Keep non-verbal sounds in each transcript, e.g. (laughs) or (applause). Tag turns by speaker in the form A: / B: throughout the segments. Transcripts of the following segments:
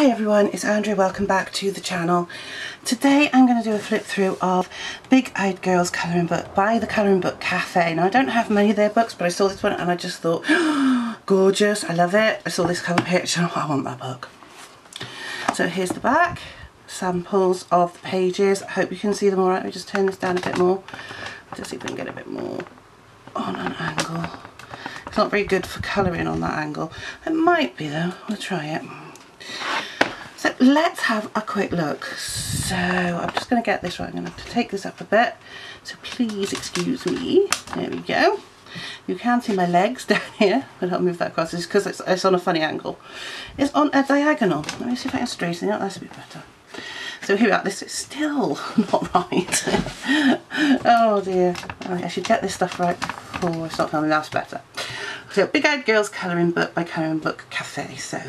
A: Hi everyone, it's Andrea, welcome back to the channel. Today I'm going to do a flip through of Big Eyed Girls colouring book by the Colouring Book Cafe. Now I don't have many of their books but I saw this one and I just thought, oh, (gasps) gorgeous, I love it. I saw this cover picture, (laughs) I want that book. So here's the back, samples of the pages. I hope you can see them alright, let me just turn this down a bit more. Just see if we can get a bit more on an angle. It's not very good for colouring on that angle. It might be though, we'll try it. Let's have a quick look. So I'm just going to get this right. I'm going to have to take this up a bit. So please excuse me. There we go. You can see my legs (laughs) down here, but I'll move that across. It's because it's, it's on a funny angle. It's on a diagonal. Let me see if I can straighten it out. That's a bit better. So here we are. This is still (laughs) not right. (laughs) oh dear. I should get this stuff right oh, before I start filming. That's better. So Big Eyed Girls Colouring Book by Colouring Book Cafe. So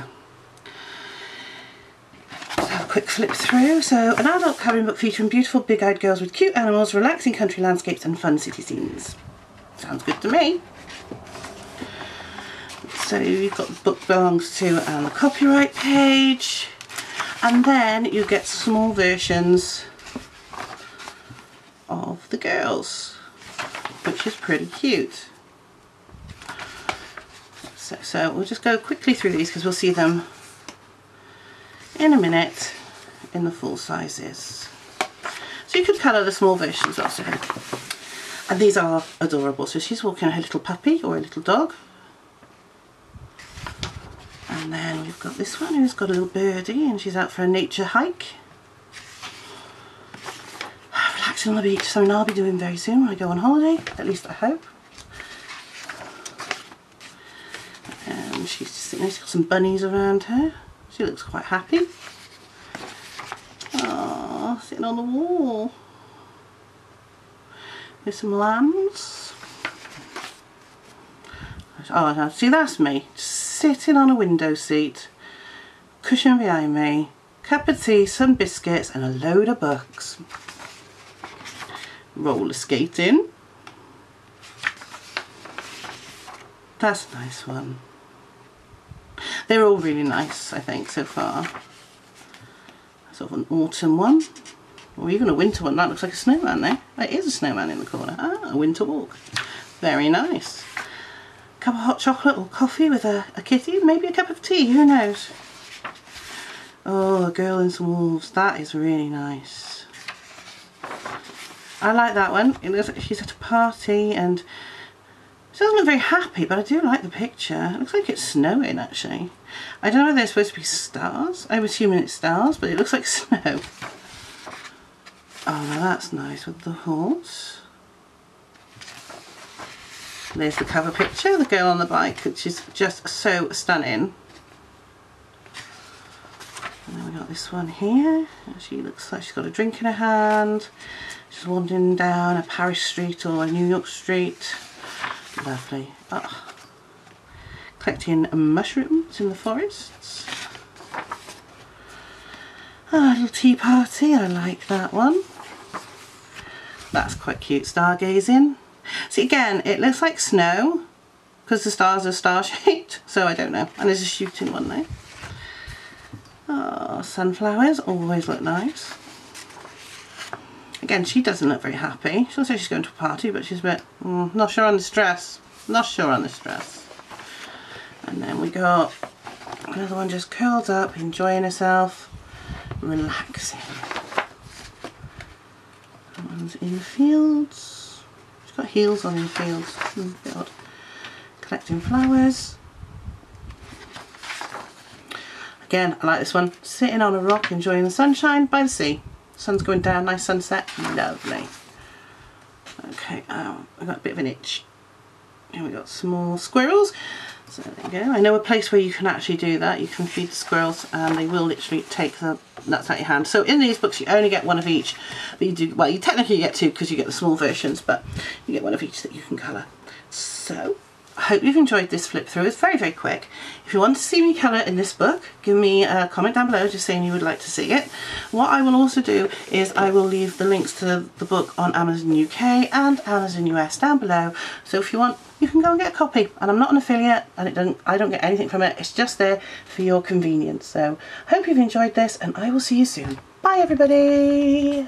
A: quick flip through. So, an adult colouring book featuring beautiful big-eyed girls with cute animals, relaxing country landscapes and fun city scenes. Sounds good to me. So you've got the book belongs to and the copyright page. And then you get small versions of the girls, which is pretty cute. So, so we'll just go quickly through these because we'll see them in a minute in the full sizes. So you could colour the small versions also. And these are adorable. So she's walking her little puppy or a little dog. And then we've got this one who's got a little birdie and she's out for a nature hike. Ah, relaxing on the beach, something I'll be doing very soon when I go on holiday, at least I hope. And she's sitting there, she's got some bunnies around her. She looks quite happy. Sitting on the wall. There's some lambs. Oh, see that's me, sitting on a window seat, cushion behind me, cup of tea, some biscuits and a load of books. Roller skating. That's a nice one. They're all really nice, I think, so far. Sort of an autumn one. Or even a winter one. That looks like a snowman there. It is a snowman in the corner. Ah, a winter walk. Very nice. A cup of hot chocolate or coffee with a, a kitty. Maybe a cup of tea, who knows. Oh, a girl in some wolves. That is really nice. I like that one. It looks like she's at a party and she doesn't look very happy, but I do like the picture. It looks like it's snowing, actually. I don't know if they're supposed to be stars. I'm assuming it's stars, but it looks like (laughs) snow. Oh, now that's nice with the horse. There's the cover picture, the girl on the bike, which is just so stunning. And then we got this one here. She looks like she's got a drink in her hand. She's wandering down a Paris street or a New York street. Lovely. Oh. Collecting mushrooms in the forests. Ah, a little tea party, I like that one. That's quite cute, stargazing. See again, it looks like snow because the stars are star shaped, (laughs) so I don't know. And there's a shooting one there. Oh, sunflowers always look nice. Again, she doesn't look very happy. She looks like she's going to a party, but she's a bit mm, not sure on this dress. Not sure on this dress. And then we got another one just curled up, enjoying herself, relaxing. That one's in fields. She's got heels on in fields. Mm, Collecting flowers. Again, I like this one. Sitting on a rock, enjoying the sunshine by the sea. Sun's going down, nice sunset, lovely. Okay, oh, I got a bit of an itch. Here we got small squirrels. So there you go. I know a place where you can actually do that. You can feed the squirrels and they will literally take the nuts out your hand. So in these books you only get one of each. But you do, well you technically get two because you get the small versions, but you get one of each that you can colour. So I hope you've enjoyed this flip through. It's very, very quick. If you want to see me colour in this book, give me a comment down below just saying you would like to see it. What I will also do is I will leave the links to the book on Amazon UK and Amazon US down below. So if you want, you can go and get a copy. And I'm not an affiliate and it don't, I don't get anything from it. It's just there for your convenience. So hope you've enjoyed this and I will see you soon. Bye everybody!